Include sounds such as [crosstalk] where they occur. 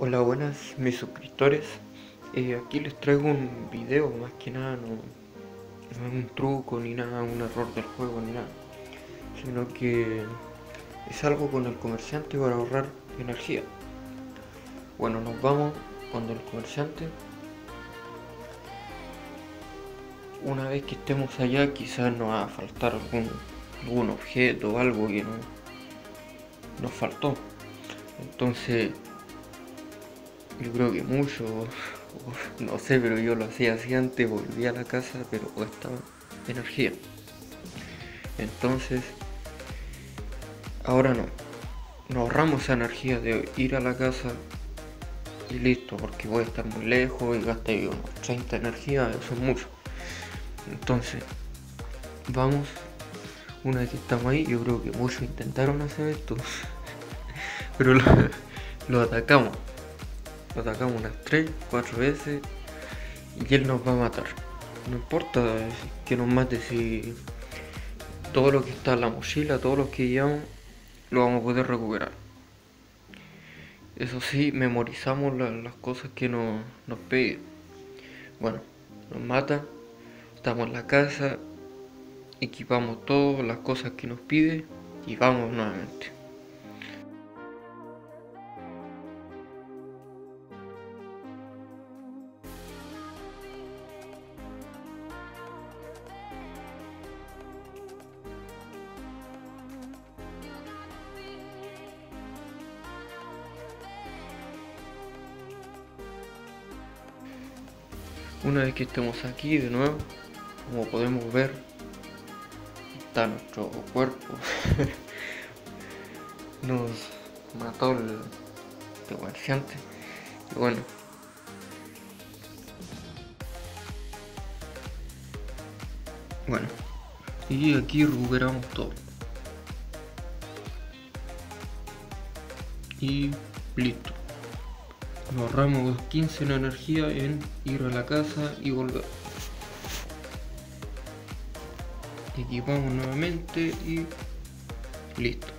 Hola buenas mis suscriptores, eh, aquí les traigo un video más que nada, no, es un truco ni nada, un error del juego ni nada, sino que es algo con el comerciante para ahorrar energía. Bueno, nos vamos cuando el comerciante. Una vez que estemos allá quizás nos va a faltar algún, algún objeto o algo que no, nos faltó. Entonces yo creo que mucho, no sé, pero yo lo hacía así antes, volvía a la casa, pero gastaba energía. Entonces, ahora no. Nos ahorramos esa energía de ir a la casa y listo, porque voy a estar muy lejos y gasté unos 30 energía, eso es mucho. Entonces, vamos, una vez que estamos ahí, yo creo que muchos intentaron hacer esto, [laughs] pero lo, lo atacamos atacamos unas 3, 4 veces y él nos va a matar. No importa que nos mate si todo lo que está en la mochila, todo lo que llevamos, lo vamos a poder recuperar. Eso sí, memorizamos las cosas que nos, nos pide. Bueno, nos mata, estamos en la casa, equipamos todas las cosas que nos pide y vamos nuevamente. Una vez que estemos aquí de nuevo, como podemos ver, está nuestro cuerpo. [laughs] Nos mató el comerciante. Y bueno. Bueno. Y aquí recuperamos todo. Y listo ahorramos 15 en energía en ir a la casa y volver. Equipamos nuevamente y listo